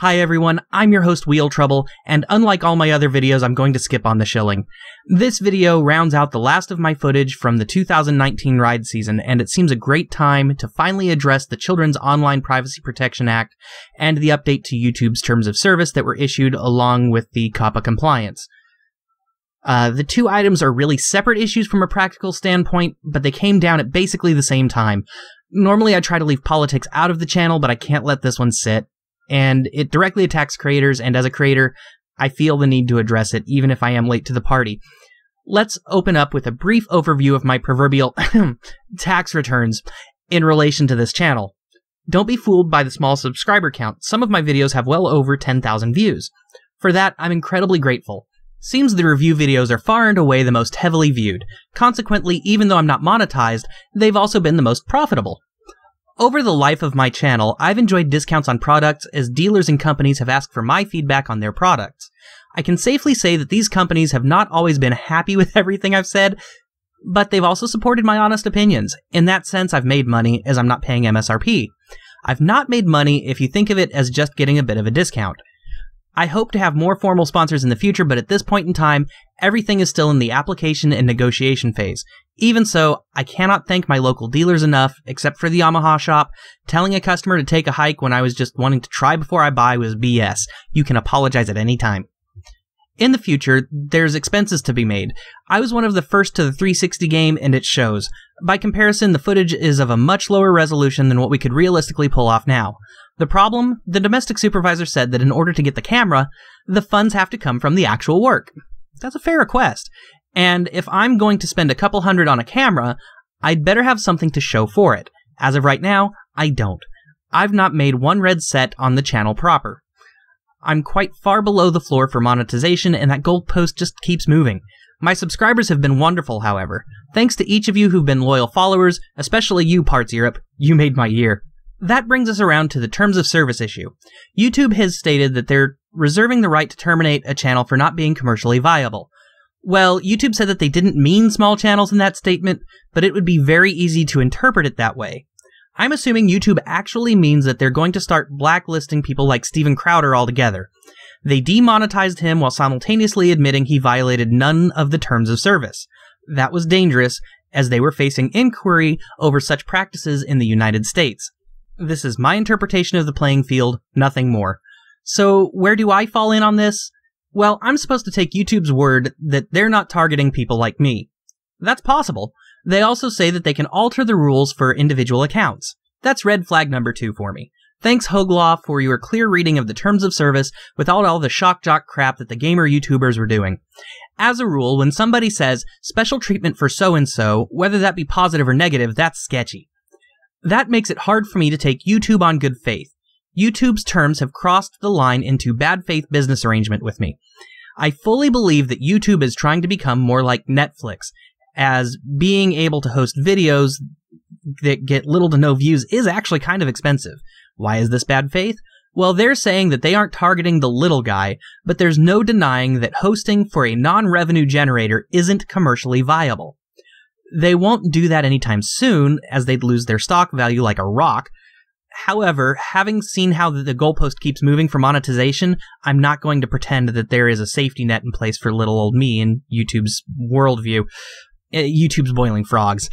Hi everyone, I'm your host Wheel Trouble, and unlike all my other videos, I'm going to skip on the shilling. This video rounds out the last of my footage from the 2019 ride season, and it seems a great time to finally address the Children's Online Privacy Protection Act and the update to YouTube's terms of service that were issued along with the COPPA compliance. Uh, the two items are really separate issues from a practical standpoint, but they came down at basically the same time. Normally I try to leave politics out of the channel, but I can't let this one sit and it directly attacks creators, and as a creator, I feel the need to address it, even if I am late to the party. Let's open up with a brief overview of my proverbial tax returns in relation to this channel. Don't be fooled by the small subscriber count. Some of my videos have well over 10,000 views. For that, I'm incredibly grateful. Seems the review videos are far and away the most heavily viewed. Consequently, even though I'm not monetized, they've also been the most profitable. Over the life of my channel, I've enjoyed discounts on products as dealers and companies have asked for my feedback on their products. I can safely say that these companies have not always been happy with everything I've said, but they've also supported my honest opinions. In that sense, I've made money as I'm not paying MSRP. I've not made money if you think of it as just getting a bit of a discount. I hope to have more formal sponsors in the future, but at this point in time, everything is still in the application and negotiation phase. Even so, I cannot thank my local dealers enough, except for the Yamaha shop. Telling a customer to take a hike when I was just wanting to try before I buy was BS. You can apologize at any time. In the future, there's expenses to be made. I was one of the first to the 360 game, and it shows. By comparison, the footage is of a much lower resolution than what we could realistically pull off now. The problem? The domestic supervisor said that in order to get the camera, the funds have to come from the actual work. That's a fair request. And if I'm going to spend a couple hundred on a camera, I'd better have something to show for it. As of right now, I don't. I've not made one red set on the channel proper. I'm quite far below the floor for monetization, and that goalpost just keeps moving. My subscribers have been wonderful, however. Thanks to each of you who've been loyal followers, especially you, Parts Europe. You made my year. That brings us around to the terms of service issue. YouTube has stated that they're reserving the right to terminate a channel for not being commercially viable. Well, YouTube said that they didn't mean small channels in that statement, but it would be very easy to interpret it that way. I'm assuming YouTube actually means that they're going to start blacklisting people like Steven Crowder altogether. They demonetized him while simultaneously admitting he violated none of the terms of service. That was dangerous, as they were facing inquiry over such practices in the United States. This is my interpretation of the playing field, nothing more. So, where do I fall in on this? Well, I'm supposed to take YouTube's word that they're not targeting people like me. That's possible. They also say that they can alter the rules for individual accounts. That's red flag number two for me. Thanks, Hoeg Law, for your clear reading of the terms of service without all the shock jock crap that the gamer YouTubers were doing. As a rule, when somebody says special treatment for so and so, whether that be positive or negative, that's sketchy. That makes it hard for me to take YouTube on good faith. YouTube's terms have crossed the line into bad faith business arrangement with me. I fully believe that YouTube is trying to become more like Netflix, as being able to host videos that get little to no views is actually kind of expensive. Why is this bad faith? Well, they're saying that they aren't targeting the little guy, but there's no denying that hosting for a non-revenue generator isn't commercially viable. They won't do that anytime soon, as they'd lose their stock value like a rock. However, having seen how the goalpost keeps moving for monetization, I'm not going to pretend that there is a safety net in place for little old me in YouTube's worldview. Uh, YouTube's boiling frogs.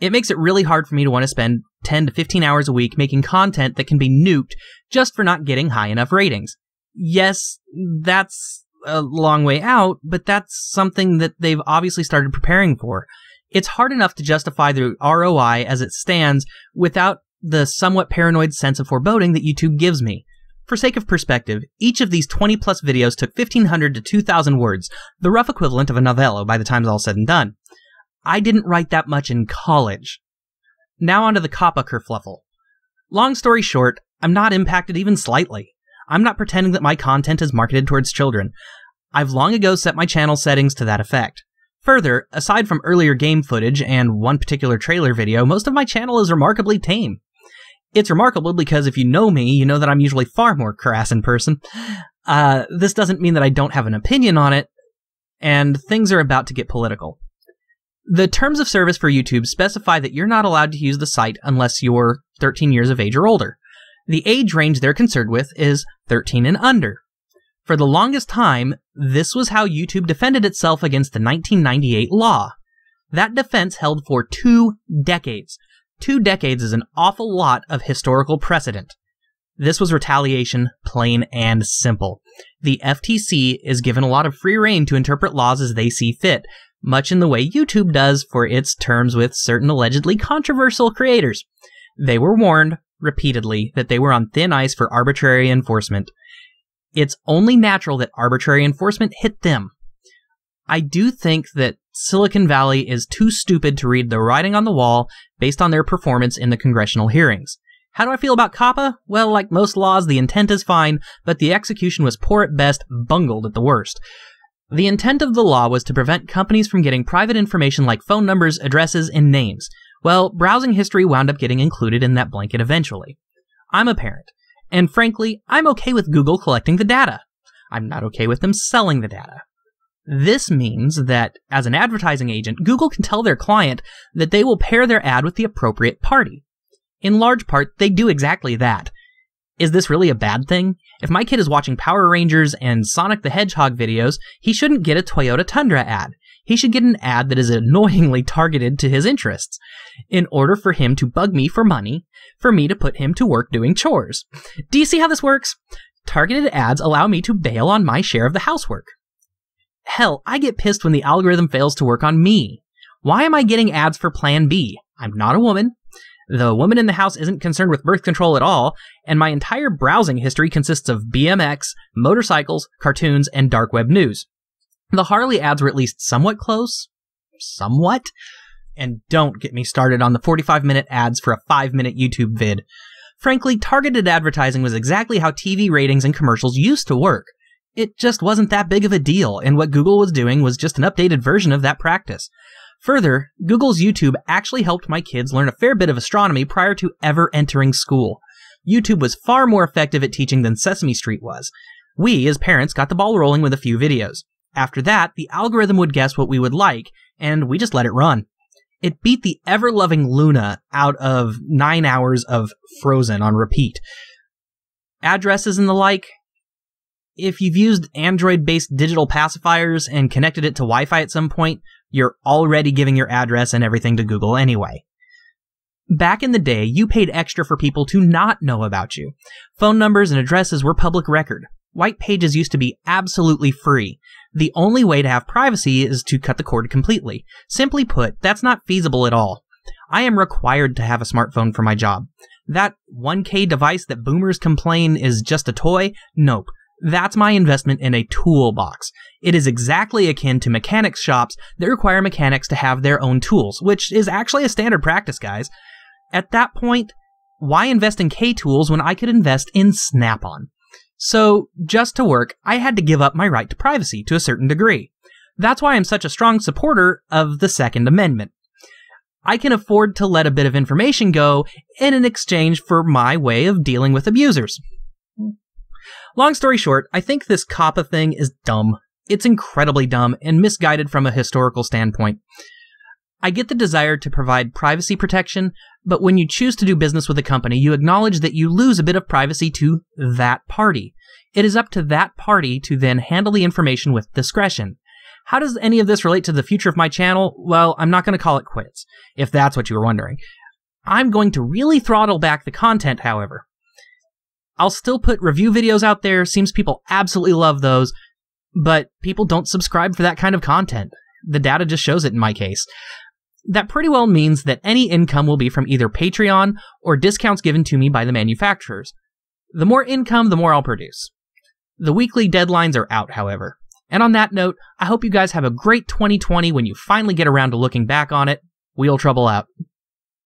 It makes it really hard for me to want to spend 10 to 15 hours a week making content that can be nuked just for not getting high enough ratings. Yes, that's a long way out, but that's something that they've obviously started preparing for. It's hard enough to justify the ROI as it stands without the somewhat paranoid sense of foreboding that YouTube gives me. For sake of perspective, each of these 20 plus videos took 1500 to 2000 words, the rough equivalent of a novella by the time it's all said and done. I didn't write that much in college. Now onto the COPPA kerfluffle. Long story short, I'm not impacted even slightly. I'm not pretending that my content is marketed towards children. I've long ago set my channel settings to that effect. Further, aside from earlier game footage and one particular trailer video, most of my channel is remarkably tame. It's remarkable because if you know me, you know that I'm usually far more crass in person. Uh, this doesn't mean that I don't have an opinion on it, and things are about to get political. The terms of service for YouTube specify that you're not allowed to use the site unless you're 13 years of age or older. The age range they're concerned with is 13 and under. For the longest time, this was how YouTube defended itself against the 1998 law. That defense held for two decades. Two decades is an awful lot of historical precedent. This was retaliation, plain and simple. The FTC is given a lot of free rein to interpret laws as they see fit, much in the way YouTube does for its terms with certain allegedly controversial creators. They were warned repeatedly that they were on thin ice for arbitrary enforcement. It's only natural that arbitrary enforcement hit them. I do think that Silicon Valley is too stupid to read the writing on the wall based on their performance in the congressional hearings. How do I feel about COPPA? Well, like most laws, the intent is fine, but the execution was poor at best, bungled at the worst. The intent of the law was to prevent companies from getting private information like phone numbers, addresses, and names. Well, browsing history wound up getting included in that blanket eventually. I'm a parent, and frankly, I'm okay with Google collecting the data. I'm not okay with them selling the data. This means that, as an advertising agent, Google can tell their client that they will pair their ad with the appropriate party. In large part, they do exactly that. Is this really a bad thing? If my kid is watching Power Rangers and Sonic the Hedgehog videos, he shouldn't get a Toyota Tundra ad. He should get an ad that is annoyingly targeted to his interests, in order for him to bug me for money, for me to put him to work doing chores. Do you see how this works? Targeted ads allow me to bail on my share of the housework. Hell, I get pissed when the algorithm fails to work on me. Why am I getting ads for Plan B? I'm not a woman. The woman in the house isn't concerned with birth control at all, and my entire browsing history consists of BMX, motorcycles, cartoons, and dark web news. The Harley ads were at least somewhat close. Somewhat? And don't get me started on the 45 minute ads for a 5 minute YouTube vid. Frankly, targeted advertising was exactly how TV ratings and commercials used to work. It just wasn't that big of a deal, and what Google was doing was just an updated version of that practice. Further, Google's YouTube actually helped my kids learn a fair bit of astronomy prior to ever entering school. YouTube was far more effective at teaching than Sesame Street was. We, as parents, got the ball rolling with a few videos. After that, the algorithm would guess what we would like, and we just let it run. It beat the ever loving Luna out of nine hours of Frozen on repeat. Addresses and the like. If you've used Android based digital pacifiers and connected it to Wi Fi at some point, you're already giving your address and everything to Google anyway. Back in the day, you paid extra for people to not know about you. Phone numbers and addresses were public record. White pages used to be absolutely free. The only way to have privacy is to cut the cord completely. Simply put, that's not feasible at all. I am required to have a smartphone for my job. That 1K device that boomers complain is just a toy? Nope. That's my investment in a toolbox. It is exactly akin to mechanics shops that require mechanics to have their own tools, which is actually a standard practice, guys. At that point, why invest in K tools when I could invest in Snap on? So, just to work, I had to give up my right to privacy to a certain degree. That's why I'm such a strong supporter of the Second Amendment. I can afford to let a bit of information go in exchange for my way of dealing with abusers. Long story short, I think this COPPA thing is dumb. It's incredibly dumb and misguided from a historical standpoint. I get the desire to provide privacy protection, but when you choose to do business with a company, you acknowledge that you lose a bit of privacy to that party. It is up to that party to then handle the information with discretion. How does any of this relate to the future of my channel? Well, I'm not going to call it quits, if that's what you were wondering. I'm going to really throttle back the content, however. I'll still put review videos out there. Seems people absolutely love those, but people don't subscribe for that kind of content. The data just shows it in my case. That pretty well means that any income will be from either Patreon or discounts given to me by the manufacturers. The more income, the more I'll produce. The weekly deadlines are out, however. And on that note, I hope you guys have a great 2020 when you finally get around to looking back on it. Wheel Trouble out.